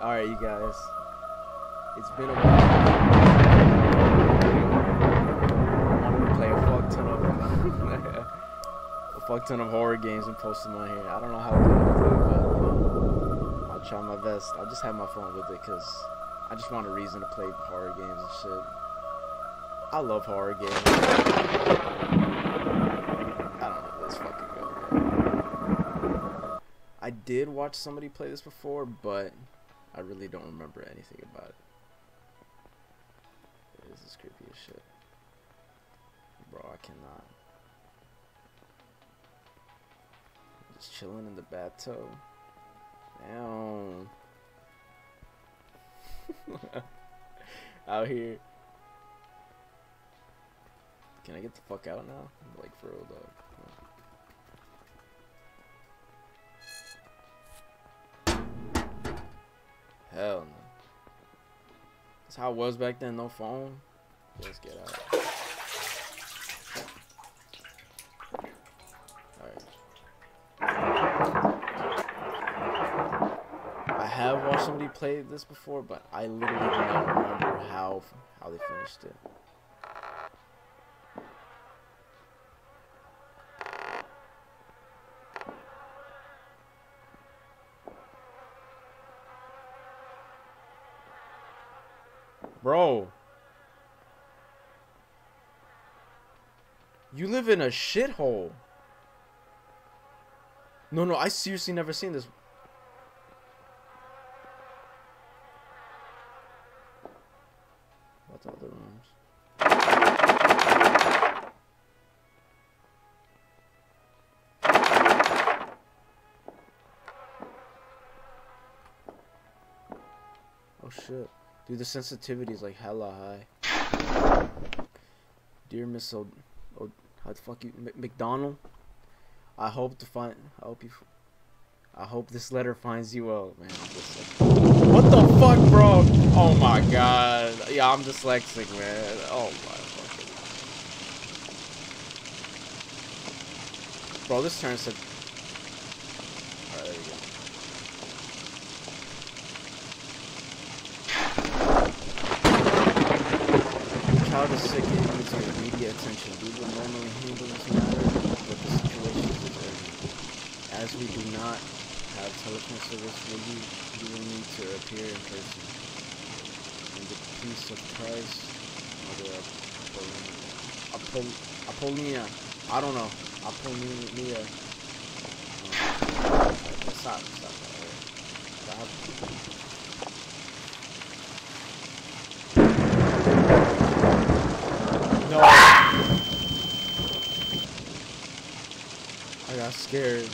Alright, you guys. It's been a while. I want to play a fuck ton of a fuck ton of horror games and post them on here. I don't know how good I'll but you I'll try my best. I'll just have my fun with it because I just want a reason to play horror games and shit. I love horror games. I don't know. Fucking go. I did watch somebody play this before, but I really don't remember anything about it. This is creepy as shit. Bro, I cannot. Just chilling in the bathtub. Damn. out here. Can I get the fuck out now? Like for real though. Hell no. That's how it was back then, no phone. Let's get out. Alright. I have watched somebody play this before, but I literally do not remember how how they finished it. Bro. You live in a shithole. No, no, I seriously never seen this. What's other rooms? Oh shit. Dude, the sensitivity is like hella high. Dear Miss how the fuck you, M McDonald? I hope to find, I hope you, I hope this letter finds you well, man. What the fuck, bro? Oh my god. Yeah, I'm dyslexic, man. Oh my fucking. Bro, this turns to. Alright, there you go. child is sick and needs our immediate attention. We will normally handle this matter, but the situation is urgent. As we do not have telephone service with you, you will need to appear in person. In the peace of Christ, Mother Apollonia. Apollonia. I don't know. Apollonia. Um, stop, stop. Stop. No. I got scared.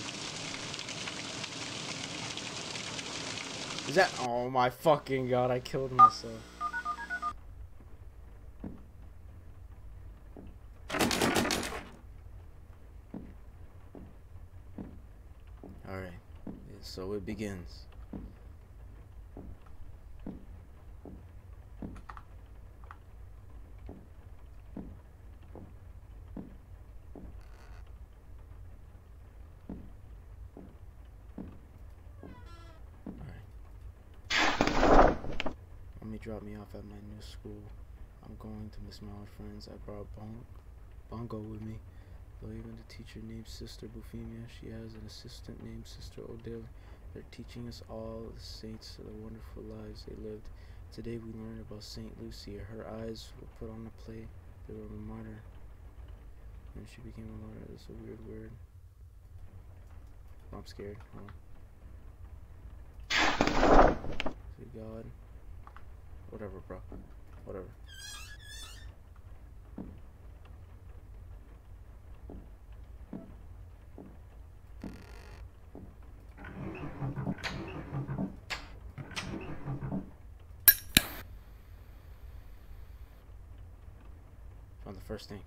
Is that? Oh my fucking god! I killed myself. All right. So it begins. Dropped me off at my new school. I'm going to miss my old friends. I brought bon Bongo with me. Though even the teacher named Sister Bufemia, she has an assistant named Sister Odile. They're teaching us all the saints and the wonderful lives they lived. Today we learned about Saint Lucia. Her eyes were put on a plate. They were a martyr. And she became a martyr. That's a weird word. I'm scared. Hold on. God. Whatever, bro. Whatever. Found the first thing.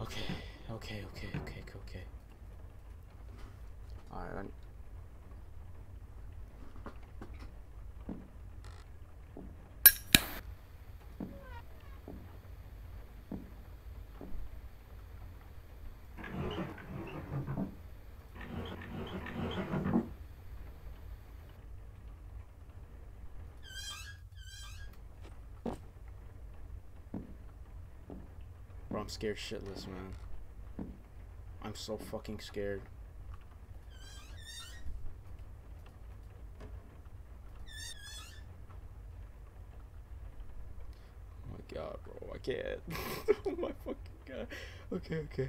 Okay, okay, okay, okay, okay. Alright, scared shitless, man. I'm so fucking scared. Oh my god, bro. I can't. oh my fucking god. Okay, okay.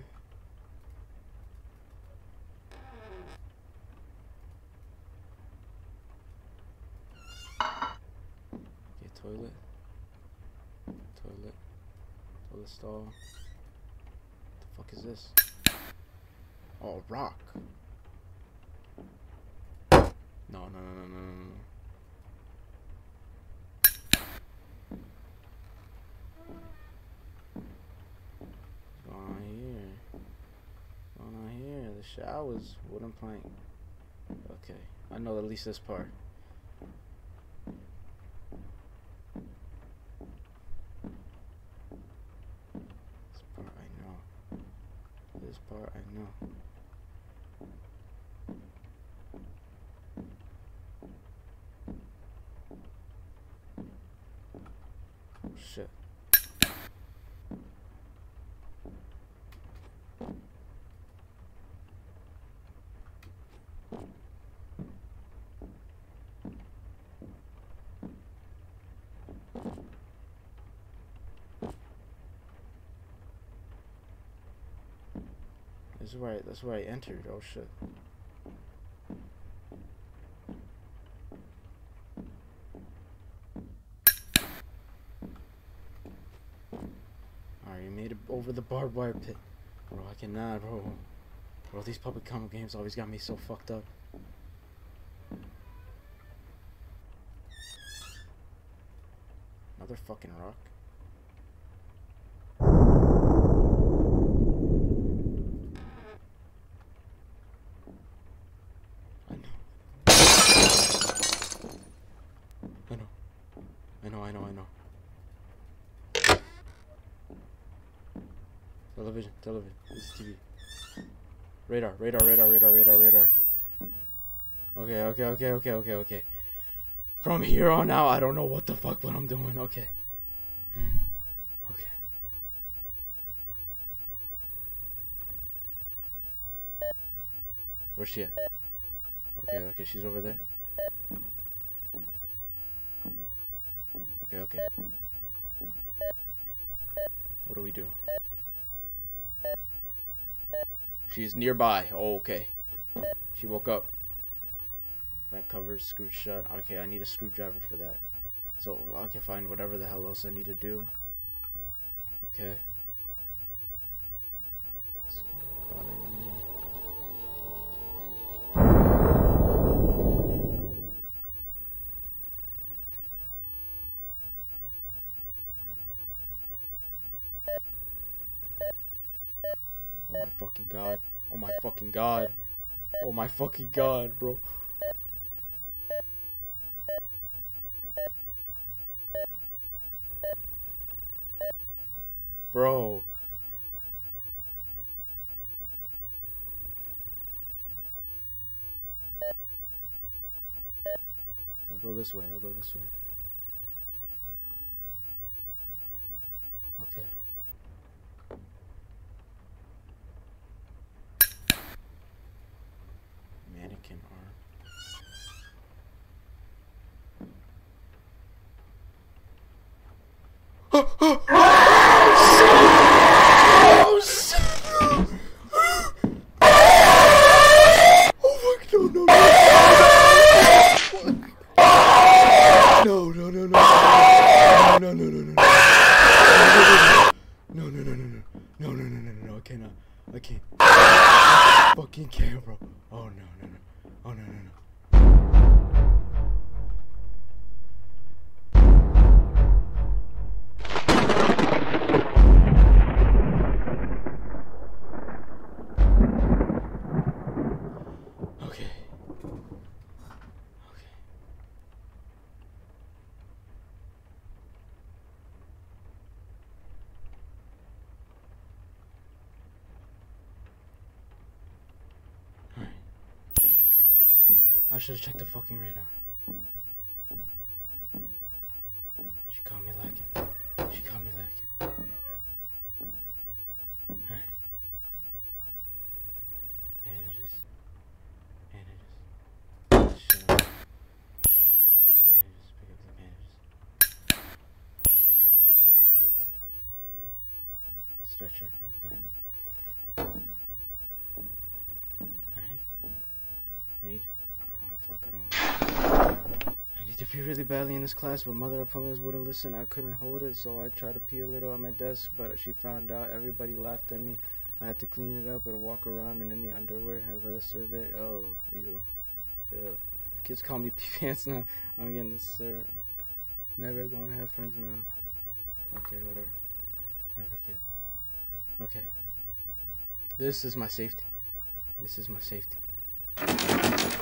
Okay, toilet. Toilet. Toilet stall. Is this? Oh, rock. No, no, no, no, no, no. showers, wooden plank. Okay, I know at least this part. This part I know. This part I know. Oh, shit. This is where I, that's where I entered. Oh shit. Alright, you made it over the barbed wire pit. Bro, I cannot, bro. Bro, these Puppet Combo games always got me so fucked up. Another fucking rock. I know. I know. I know, I know, I know. Television, television. This is TV. Radar, radar, radar, radar, radar, radar. Okay, okay, okay, okay, okay, okay. From here on out, I don't know what the fuck what I'm doing. Okay. Hmm. Okay. Where's she at? Okay, okay, she's over there. Okay, okay. What do we do? She's nearby. Oh, okay. She woke up. Vent covers screwed shut. Okay, I need a screwdriver for that. So I can find whatever the hell else I need to do. Okay. Got in there. Oh my fucking god. Oh my fucking god. Oh my fucking god, bro. Bro. I'll go this way. I'll go this way. I should have checked the fucking radar. She caught me lacking. She caught me lacking. Stretcher. Okay. Alright. Read. Oh, fuck, I don't. I really badly in this class, but mother Apollonia wouldn't listen. I couldn't hold it, so I tried to pee a little at my desk, but she found out. Everybody laughed at me. I had to clean it up and walk around in any underwear of the day. Oh. Ew. Kids call me pee pants now. I'm getting this. Uh, never going to have friends now. Okay, whatever. Whatever, kid. Okay. This is my safety. This is my safety. My safety.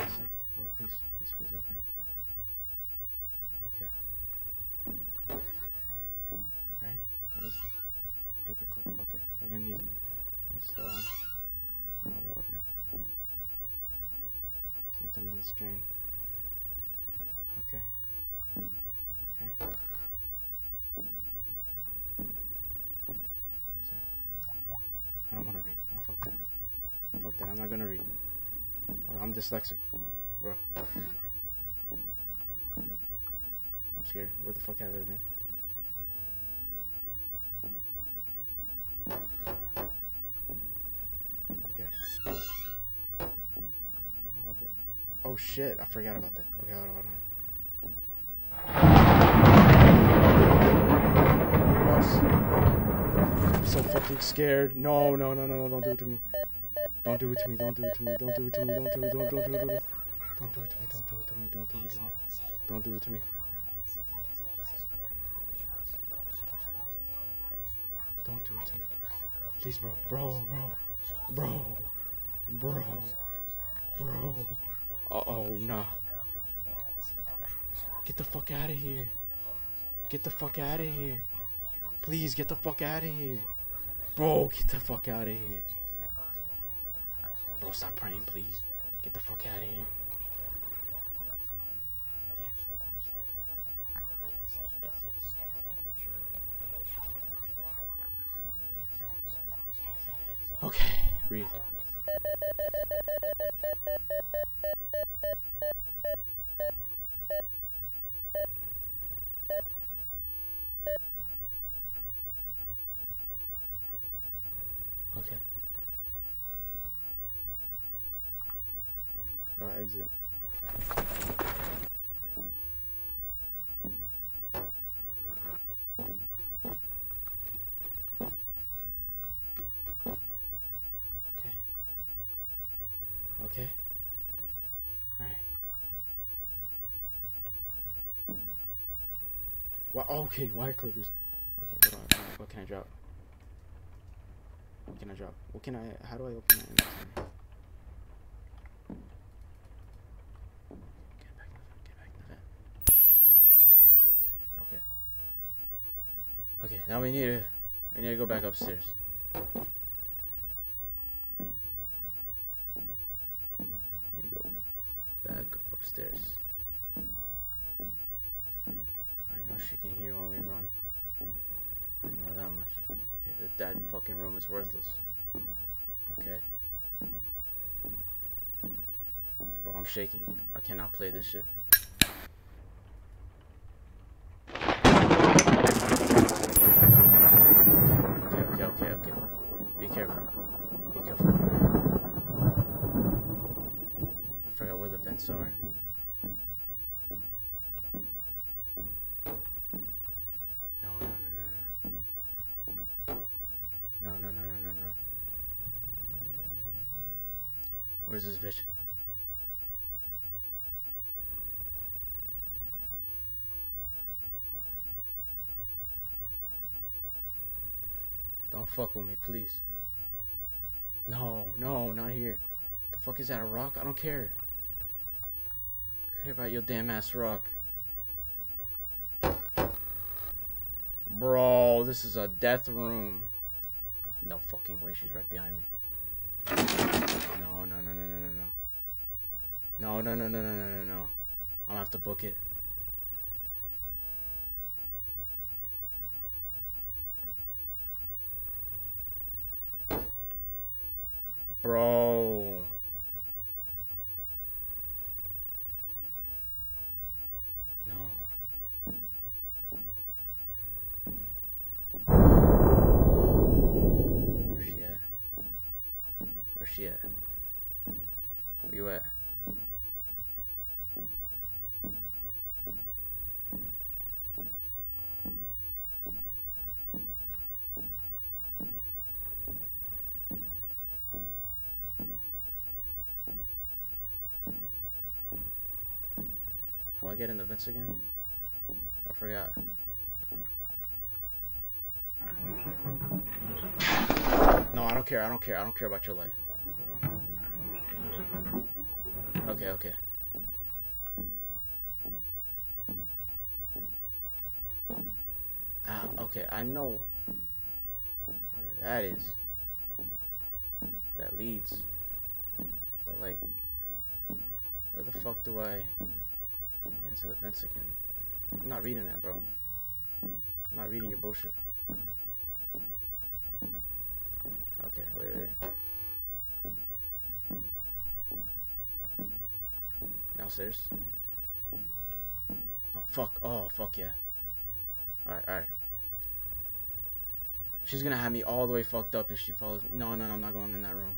Bro, please, please, please open. Okay. Right? What is paper clip? Okay, we're gonna need this uh no water. Something in this drain. Okay. Okay. I don't wanna read. Oh, fuck that. Fuck that, I'm not gonna read. Oh, I'm dyslexic. Bro. I'm scared. Where the fuck have I been? Okay. Oh, Oh shit, I forgot about that. Okay, hold on, hold on. I'm so fucking scared. No, no, no, no, no, don't do it to me. Don't do it to me, don't do it to me, don't do it to me, don't do it, don't, don't do it to me. Don't do it to me, don't do it to me, don't do it to me. Don't do it to me. Don't do it to me. Please, bro. Bro, bro. Bro. Bro. Bro. Uh oh, nah. Get the fuck out of here. Get the fuck out of here. Please get the fuck out of here. Bro, get the fuck out of here. Bro, stop praying, please. Get the fuck out of here. Okay, breathe. Thank you. Why, oh, okay, wire clippers. Okay, what, what can I drop? What can I drop? What can I, how do I open my inventory? Okay. Okay, now we need to, we need to go back upstairs. Need to go back upstairs. I know she can hear when we run. I know that much. Okay, that, that fucking room is worthless. Okay. Bro, I'm shaking. I cannot play this shit. Okay, okay, okay, okay, okay. Be careful. Be careful. I forgot where the vents are. No, no, no, no, no. No, no, no, no, no, no. Where's this bitch? Don't fuck with me, please. No, no, not here. The fuck is that, a rock? I don't care. Care about your damn ass rock. Bro, this is a death room. No fucking way, she's right behind me. No, no, no, no, no, no, no. No, no, no, no, no, no, no, no. I'm gonna have to book it. Bro. No. How do I get in the vents again? I forgot. No, I don't care. I don't care. I don't care about your life. Okay, okay. Ah, okay. I know that is. That leads. But like, where the fuck do I into the vents again? I'm not reading that, bro. I'm not reading your bullshit. Okay, wait, wait. Downstairs? Oh, fuck. Oh, fuck yeah. Alright, alright. She's gonna have me all the way fucked up if she follows me. No, no, no, I'm not going in that room.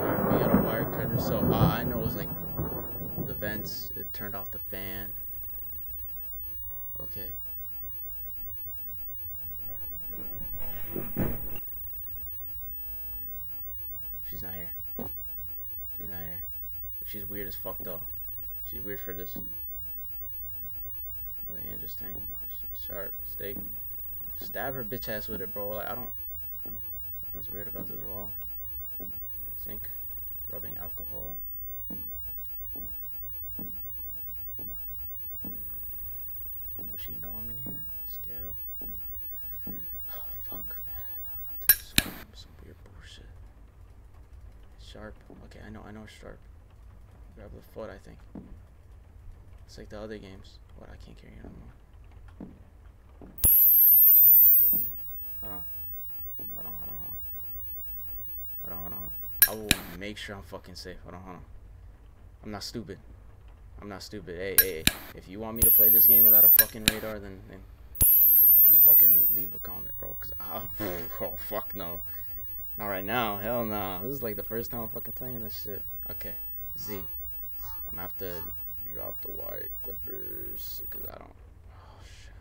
Alright, we got a wire cutter. So, uh, I know it's like the vents. It turned off the fan. Okay. She's not here. She's not here. She's weird as fuck though. She's weird for this. Really interesting. Sharp steak. Stab her bitch ass with it, bro. Like I don't. Nothing's weird about this wall. Sink. rubbing alcohol. Does she know I'm in here? Scale. Oh fuck, man. I'm gonna do some, weird bullshit. Sharp. Okay, I know. I know sharp. Grab the foot. I think. It's like the other games. What? I can't carry it anymore. Hold on. Hold on. Hold on. Hold on. Hold on. Hold on. I will make sure I'm fucking safe. Hold on. Hold on. I'm not stupid. I'm not stupid. Hey, hey. If you want me to play this game without a fucking radar, then then, then fucking leave a comment, bro. Cause I, oh fuck no. Not right now. Hell no. This is like the first time I'm fucking playing this shit. Okay. Z. I'm gonna have to drop the wire clippers because I don't. Oh shit.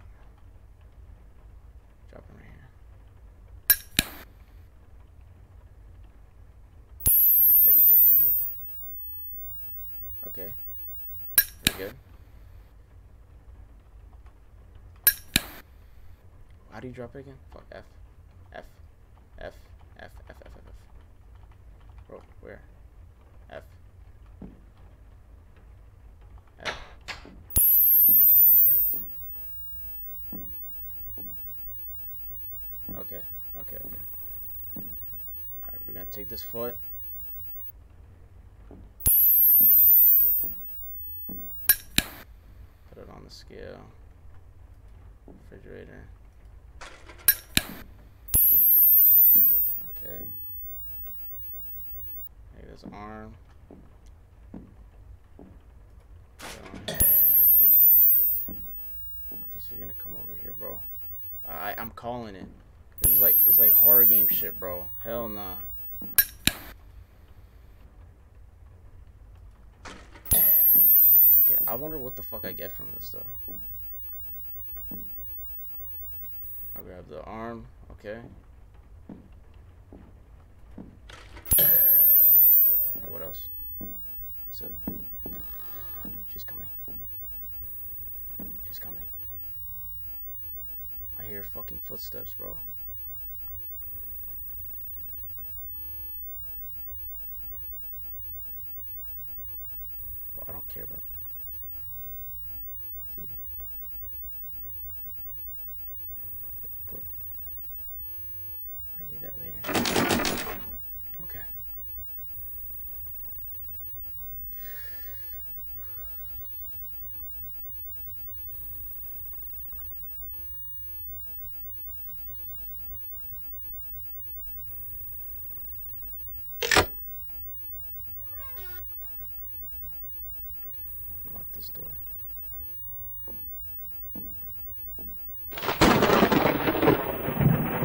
Drop them right here. Check it. Check it again. Okay. Very good. How do you drop it again? Fuck F. F. F. F. F. F. F. F. Bro, where? F. F. Okay. Okay. Okay. Okay. Alright, we're gonna take this foot. Put it on the scale. Refrigerator. Okay. Maybe this arm. This it on here. I think she's gonna come over here, bro. I I'm calling it. This is like is like horror game shit, bro. Hell nah. Okay, I wonder what the fuck I get from this though. I'll grab the arm, okay. Alright, what else? That's it. She's coming. She's coming. I hear fucking footsteps. Bro, I don't care about TV. Clip. I need that later. Okay. Lock this door.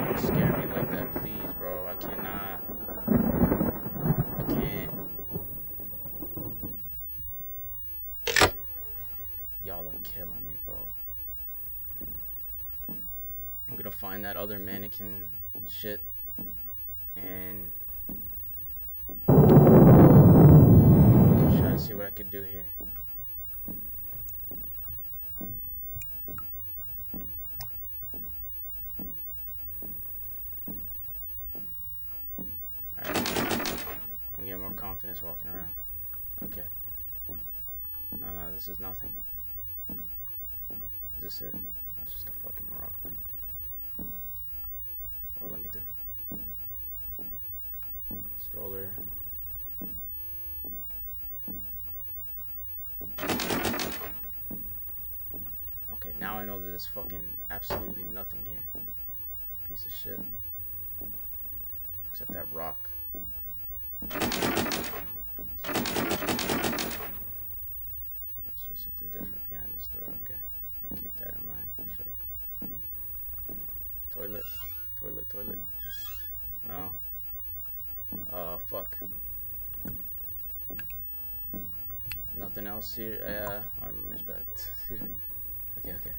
Don't scare me like that, please, bro. I cannot. I can't. Y'all are killing me, bro. I'm gonna find that other mannequin shit and try to see what I could do here. Alright. I'm getting more confidence walking around. Okay. No, no, this is nothing. Is this it? That's just a fucking rock. Let me through. Stroller. Okay, now I know that there's fucking absolutely nothing here. Piece of shit. Except that rock. There must be something different behind this door. Okay, I'll keep that in mind. Shit. Toilet. Toilet, toilet. No. Uh, fuck. Nothing else here. Uh, my memory's bad. okay, okay.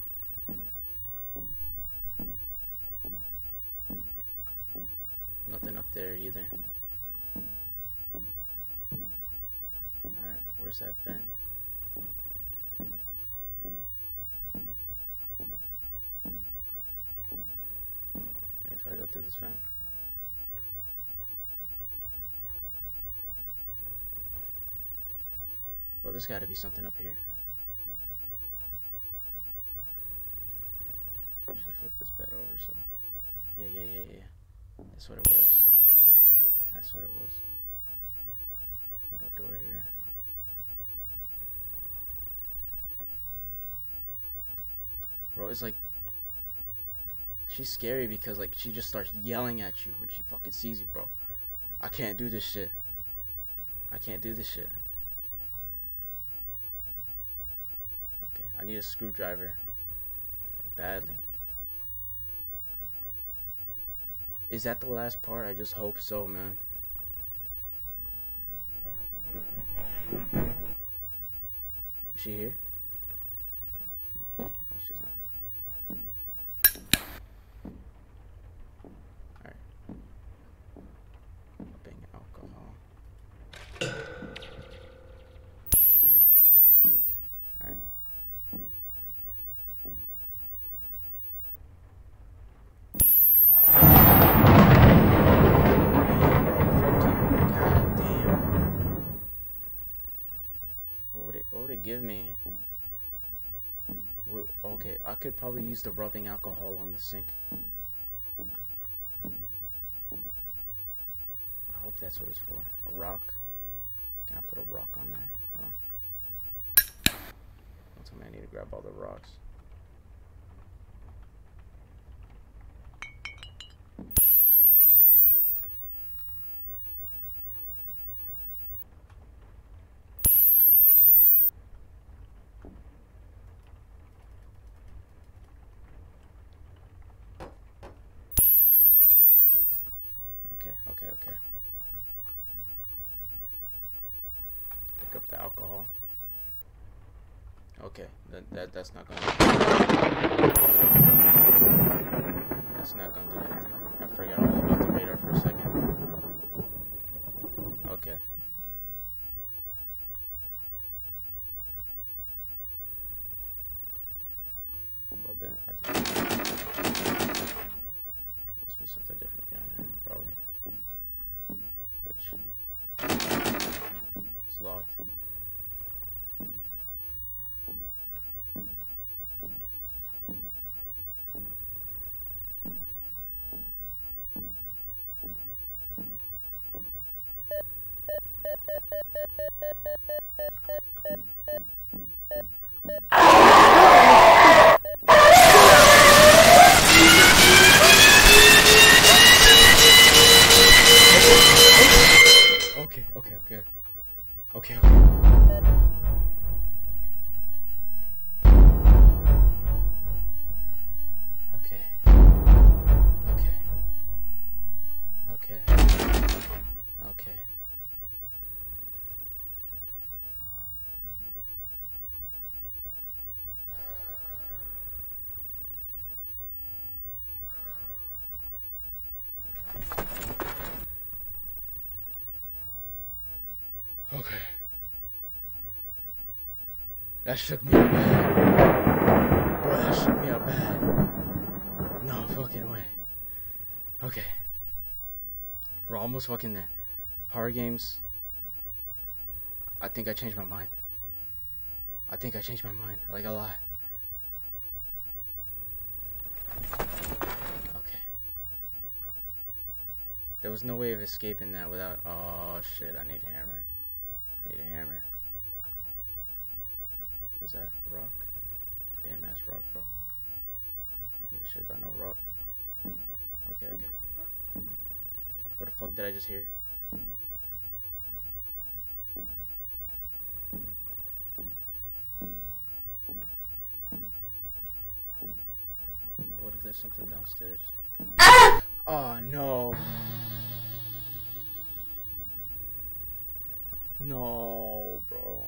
Nothing up there either. That vent? If I go through this vent. Well, there's got to be something up here. Should flip this bed over so. Yeah, yeah, yeah, yeah. That's what it was. That's what it was. Little door here. Bro, it's like she's scary because like she just starts yelling at you when she fucking sees you, bro. I can't do this shit. I can't do this shit. Okay, I need a screwdriver. Badly. Is that the last part? I just hope so, man. Is she here? No, she's not. Alright. Rubbing alcohol. Alright. Man, bro, fuck you. God damn. What would it, what would it give me? What, okay, I could probably use the rubbing alcohol on the sink. I hope that's what it's for. A rock? Can I put a rock on there? Hold on. Don't tell me I need to grab all the rocks. Okay, okay. Pick up the alcohol. Okay, that, that that's not gonna that's not gonna do anything. I forgot all about the radar for a second. Okay. Well then, I think That shook me up bad. Bro, that shook me up bad. No fucking way. Okay. We're almost fucking there. Horror games. I think I changed my mind. I think I changed my mind. Like a lot. Okay. There was no way of escaping that without. Oh shit! I need a hammer. I need a hammer. Is that? Rock? Damn ass rock, bro. Give a shit about no rock. Okay, okay. What the fuck did I just hear? What if there's something downstairs? Ah! Oh no. No, bro.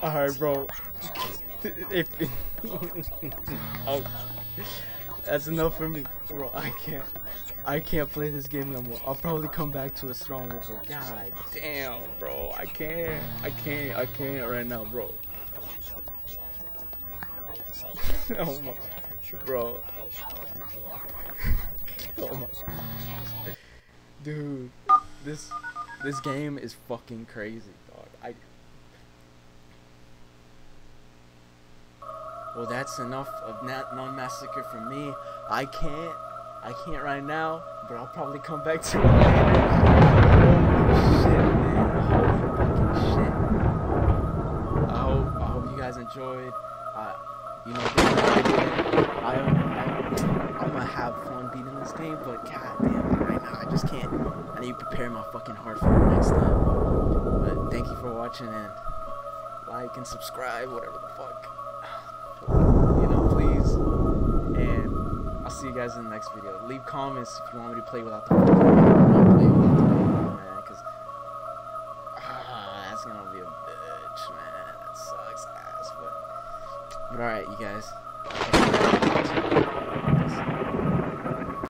Alright, bro. if oh, that's enough for me, bro. I can't. I can't play this game no more. I'll probably come back to it stronger, but god damn, bro. I can't. I can't. I can't right now, bro. oh my, bro. oh my, dude. This this game is fucking crazy, dog. I. Well, that's enough of Nun Massacre for me. I can't. I can't right now, but I'll probably come back to it later. Holy shit, man. Holy fucking shit. I hope, I hope you guys enjoyed. Uh, you know, I, I, I'm gonna have fun beating this game, but god damn, right now I just can't. I need to prepare my fucking heart for the next time. But thank you for watching and like and subscribe, whatever the fuck. See you guys in the next video. Leave comments if you want me to play without the ah, that's gonna be a bitch, man. That sucks ass, but but alright, you guys.